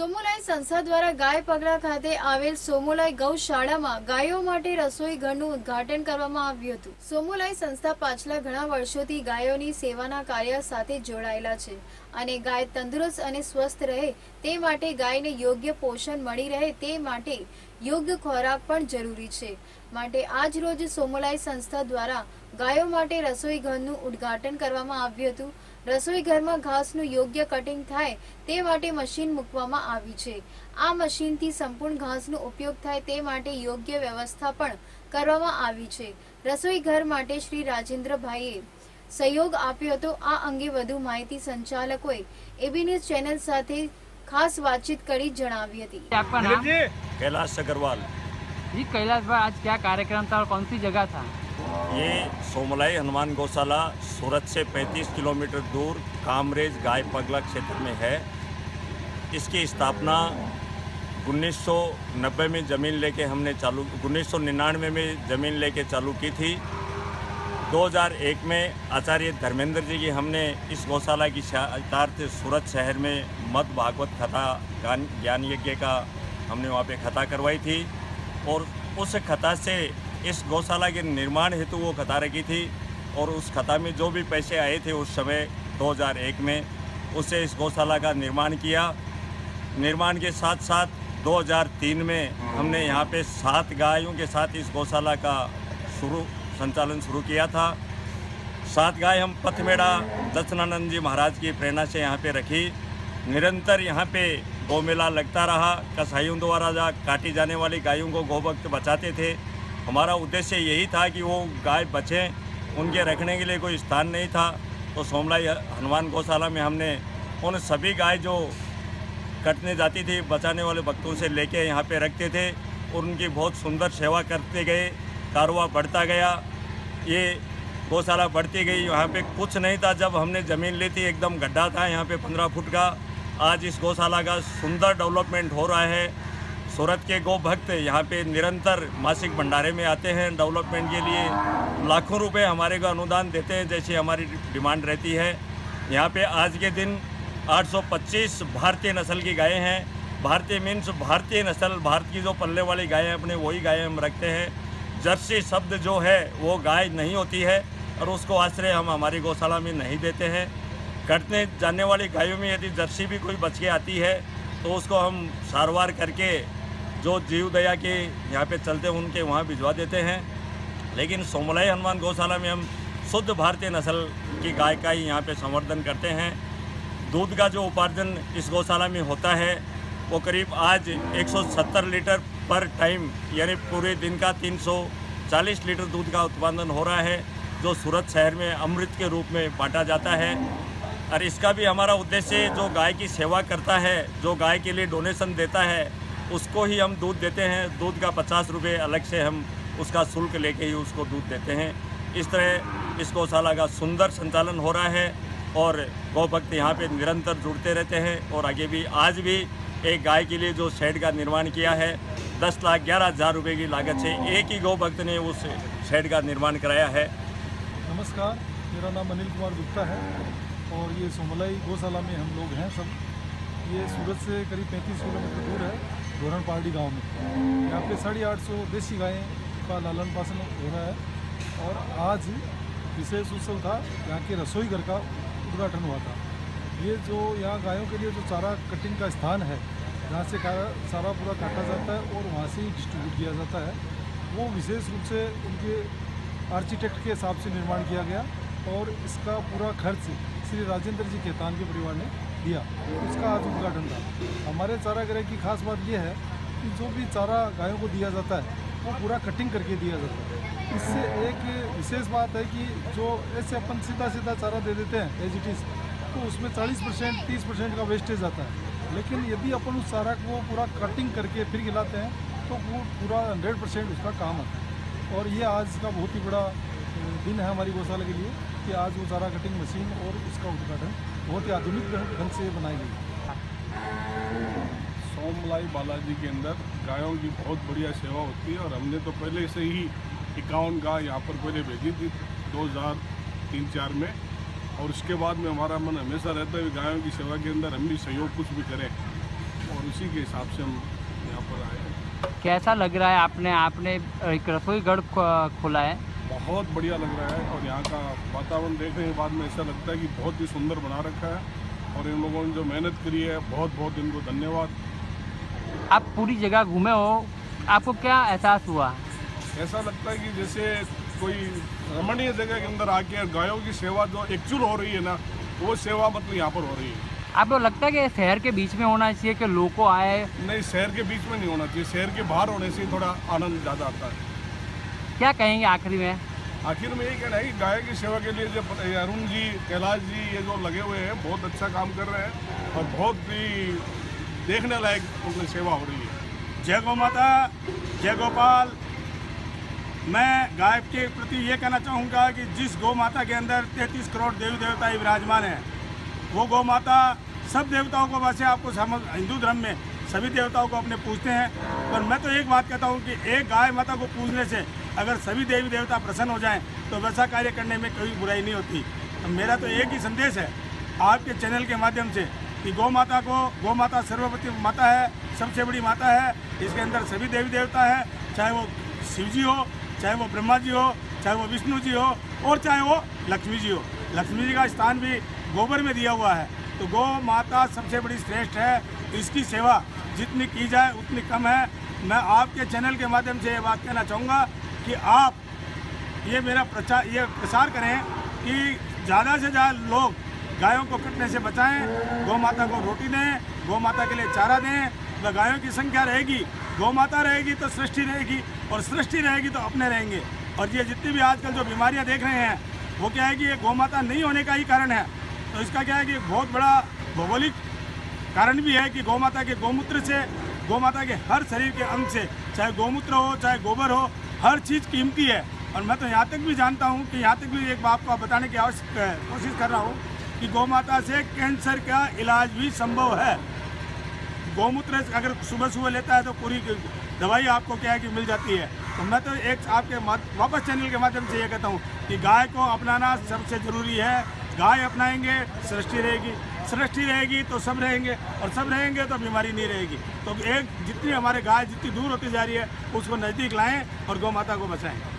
સોમોલાઈ સંસ્થા દ્વારા ગાય પગલા ખાતે આવેલ સોમોલાઈ ગૌશાળામાં ગાયો માટે રસોઈ ઘરનું ઉદ્ઘાટન કરવામાં આવ્યું હતું. સોમોલાઈ સંસ્થા પાછલા ઘણા વર્ષોથી ગાયોની સેવાના કાર્ય સાથે જોડાયેલા છે અને ગાય તંદુરસ્ત અને સ્વસ્થ રહે તે માટે ગાયને યોગ્ય પોષણ મળી રહે તે માટે યોગ્ય ખોરાક પણ જરૂરી છે. માટે આજ રોજ સોમોલાઈ સંસ્થા દ્વારા ગાયો માટે રસોઈ ઘરનું ઉદ્ઘાટન કરવામાં આવ્યું હતું. રસોઈ ઘરમાં ઘાસનું યોગ્ય કટિંગ થાય તે માટે મશીન મૂકવામાં આવી છે આ મશીનથી સંપૂર્ણ ઘાસનો ઉપયોગ થાય તે માટે યોગ્ય વ્યવસ્થા પણ કરવામાં આવી છે રસોઈ ઘર માટે શ્રી રાજેન્દ્રભાઈએ સહયોગ આપ્યો હતો આ અંગે વધુ માહિતી સંચાલકોએ એબી ન્યૂઝ ચેનલ સાથે ખાસ વાતચીત કરી જણાવી હતી आपका नाम कैलाश अग्रवाल जी कैलाश भाई आज क्या कार्यक्रम था और कौन सी जगह था ये सोमलाई हनुमान गौशाला सूरत से 35 किलोमीटर दूर कामरेज गाय पगला क्षेत्र में है। इसकी स्थापना 1990 में ज़मीन लेके हमने चालू 1999 में ज़मीन लेके चालू की थी। 2001 में आचार्य धर्मेंद्र जी की हमने इस गौशाला की शहारत सूरत शहर में मद भागवत कथा ज्ञान यज्ञ का हमने वहाँ पे कथा करवाई थी और उस कथा से इस गौशाला के निर्माण हेतु वो खता रखी थी और उस कथा में जो भी पैसे आए थे उस समय 2001 में उससे इस गौशाला का निर्माण किया। निर्माण के साथ साथ 2003 में हमने यहाँ पे सात गायों के साथ इस गौशाला का शुरू, संचालन शुरू किया था। सात गाय हम पथमेड़ा दत्तनानंद जी महाराज की प्रेरणा से यहाँ पे रखी। निरंतर यहाँ पे गौ मेला लगता रहा। कसाईयों द्वारा जा, काटी जाने वाली गायों को गौभक्त बचाते थे। हमारा उद्देश्य यही था कि वो गाय बचें, उनके रखने के लिए कोई स्थान नहीं था। तो सोमलाई हनुमान गौशाला में हमने उन सभी गाय जो कटने जाती थी, बचाने वाले भक्तों से लेके यहाँ पे रखते थे और उनकी बहुत सुंदर सेवा करते गए, कारोबार बढ़ता गया। ये गौशाला बढ़ती गई, यहाँ पे कुछ नहीं था। जब हमने ज़मीन ली थी, एकदम गड्ढा था यहाँ पे पंद्रह फुट का। आज इस गौशाला का सुंदर डेवलपमेंट हो रहा है। सूरत के गौ भक्त यहाँ पे निरंतर मासिक भंडारे में आते हैं। डेवलपमेंट के लिए लाखों रुपए हमारे को अनुदान देते हैं, जैसी हमारी डिमांड रहती है। यहाँ पे आज के दिन 825 भारतीय नस्ल की गायें हैं। भारतीय मीन्स भारतीय नस्ल, भारत की जो पल्ले वाली गायें अपने वही गायें हम रखते हैं। जर्सी शब्द जो है, वो गाय नहीं होती है और उसको आश्रय हम हमारी गौशाला में नहीं देते हैं। कटने जाने वाली गायों में यदि जर्सी भी कोई बच के आती है तो उसको हम सारवार करके जो जीव दया के यहाँ पे चलते हैं, उनके वहाँ भिजवा देते हैं। लेकिन सोमलाई हनुमान गौशाला में हम शुद्ध भारतीय नस्ल की गाय का ही यहाँ पे संवर्धन करते हैं। दूध का जो उपार्जन इस गौशाला में होता है, वो करीब आज 170 लीटर पर टाइम, यानी पूरे दिन का 340 लीटर दूध का उत्पादन हो रहा है, जो सूरत शहर में अमृत के रूप में बांटा जाता है। और इसका भी हमारा उद्देश्य जो गाय की सेवा करता है, जो गाय के लिए डोनेशन देता है उसको ही हम दूध देते हैं। दूध का पचास रुपये अलग से हम उसका शुल्क लेके ही उसको दूध देते हैं। इस तरह इस गौशाला का सुंदर संचालन हो रहा है और गौ भक्त यहाँ पे निरंतर जुड़ते रहते हैं और आगे भी, आज भी एक गाय के लिए जो शेड का निर्माण किया है, दस लाख ग्यारह हज़ार रुपये की लागत से एक ही गौ भक्त ने उस शेड का निर्माण कराया है। नमस्कार, मेरा नाम अनिल कुमार गुप्ता है और ये सोमलाई गौशाला में हम लोग हैं सब। ये सूरत से करीब 35 किलोमीटर दूर है। धोरण पहाड़ी गाँव में। यहाँ पे साढ़े आठ सौ देसी गायें का लालन पासन हो रहा है और आज विशेष उत्सव था, यहाँ के रसोई घर का उद्घाटन हुआ था। ये जो यहाँ गायों के लिए जो चारा कटिंग का स्थान है, जहाँ से सारा पूरा काटा जाता है और वहाँ से ही डिस्ट्रीब्यूट किया जाता है, वो विशेष रूप से उनके आर्किटेक्ट के हिसाब से निर्माण किया गया और इसका पूरा खर्च श्री राजेंद्र जी खेतान के परिवार ने दिया उसका आज उद्घाटन था। हमारे चारा गृह की खास बात यह है कि जो भी चारा गायों को दिया जाता है, वो पूरा कटिंग करके दिया जाता है। इससे एक विशेष बात है कि जो ऐसे अपन सीधा सीधा चारा दे देते हैं एज इट इज़ तो उसमें 40 परसेंट, तीस परसेंट का वेस्टेज आता है। लेकिन यदि अपन उस चारा को पूरा कटिंग करके फिर खिलाते हैं तो वो पूरा हंड्रेड परसेंट उसका काम आता है। और ये आज का बहुत ही बड़ा दिन है हमारी गौशाला के लिए कि आज वो चारा कटिंग मशीन और उसका उद्घाटन बहुत ही आधुनिक ढंग से बनाई गई सोमलाई बालाजी के अंदर गायों की बहुत बढ़िया सेवा होती है और हमने तो पहले से ही इक्यावन गाय यहाँ पर पहले भेजी थी दो हज़ार तीन चार में। और उसके बाद में हमारा मन हमेशा रहता है कि गायों की सेवा के अंदर हम भी सहयोग कुछ भी करें। और उसी के हिसाब से हम यहाँ पर आए कैसा लग रहा है आपने आपने एक रसोई गढ़ खोला है? बहुत बढ़िया लग रहा है और यहाँ का वातावरण देखने के बाद में ऐसा लगता है कि बहुत ही सुंदर बना रखा है और इन लोगों ने जो मेहनत करी है बहुत बहुत इनको धन्यवाद। आप पूरी जगह घूमे हो आपको क्या एहसास हुआ? ऐसा लगता है कि जैसे कोई रमणीय जगह के अंदर आके गायों की सेवा जो एक्चुअल हो रही है ना वो सेवा मतलब यहाँ पर हो रही है। आपको लगता है कि शहर के बीच में होना चाहिए कि लोगों आए? नहीं शहर के बीच में नहीं होना चाहिए शहर के बाहर होने से थोड़ा आनंद ज़्यादा आता है। क्या कहेंगे आखिरी में? आखिर में यही कहना है कि गाय की सेवा के लिए जो अरुण जी, कैलाश जी, ये जो लगे हुए हैं, बहुत अच्छा काम कर रहे हैं और बहुत ही देखने लायक उनकी सेवा हो रही है। जय गौ माता, जय गोपाल। मैं गाय के प्रति ये कहना चाहूँगा कि जिस गौ माता के अंदर तैंतीस करोड़ देवी देवता विराजमान हैं, वो गौ माता सब देवताओं को वैसे आपको हिंदू धर्म में सभी देवताओं को अपने पूजते हैं। पर मैं तो एक बात कहता हूँ कि एक गाय माता को पूजने से अगर सभी देवी देवता प्रसन्न हो जाएँ तो वैसा कार्य करने में कोई बुराई नहीं होती। तो मेरा तो एक ही संदेश है, आपके चैनल के माध्यम से, कि गौ माता को, गौ माता सर्वपति माता है, सबसे बड़ी माता है, इसके अंदर सभी देवी देवता है, चाहे वो शिव जी हो, चाहे वो ब्रह्मा जी हो, चाहे वो विष्णु जी हो, और चाहे वो लक्ष्मी जी हो। लक्ष्मी जी का स्थान भी गोबर में दिया हुआ है। तो गौ माता सबसे बड़ी श्रेष्ठ है इसकी सेवा जितनी की जाए, उतनी कम है। मैं आपके चैनल के माध्यम से ये बात कहना चाहूँगा कि आप ये मेरा प्रचार ये प्रसार करें कि ज़्यादा से ज़्यादा लोग गायों को कटने से बचाएँ, गौ माता को रोटी दें, गौ माता के लिए चारा दें तो गायों की संख्या रहेगी, गौ माता रहेगी तो सृष्टि रहेगी और सृष्टि रहेगी तो अपने रहेंगे। और ये जितनी भी आजकल जो बीमारियाँ देख रहे हैं, वो क्या है कि ये गौ माता नहीं होने का ही कारण है। तो इसका क्या है कि बहुत बड़ा भौगोलिक कारण भी है कि गौ माता के गौमूत्र से, गौ माता के हर शरीर के अंग से, चाहे गौमूत्र हो, चाहे गोबर हो हर चीज़ कीमती है। और मैं तो यहाँ तक भी जानता हूँ कि यहाँ तक भी एक बात को बताने की आवश्यक कोशिश कर रहा हूँ कि गौ माता से कैंसर का इलाज भी संभव है। गौमूत्र अगर सुबह सुबह लेता है तो पूरी दवाई आपको क्या है कि मिल जाती है। तो मैं तो एक आपके वापस चैनल के माध्यम से ये कहता हूँ कि गाय को अपनाना सबसे ज़रूरी है। गाय अपनाएँगे, सृष्टि रहेगी। सृष्टि रहेगी तो सब रहेंगे और सब रहेंगे तो बीमारी नहीं रहेगी। तो एक जितनी हमारे गाय जितनी दूर होती जा रही है, उसको नज़दीक लाएँ और गौ माता को बचाएँ।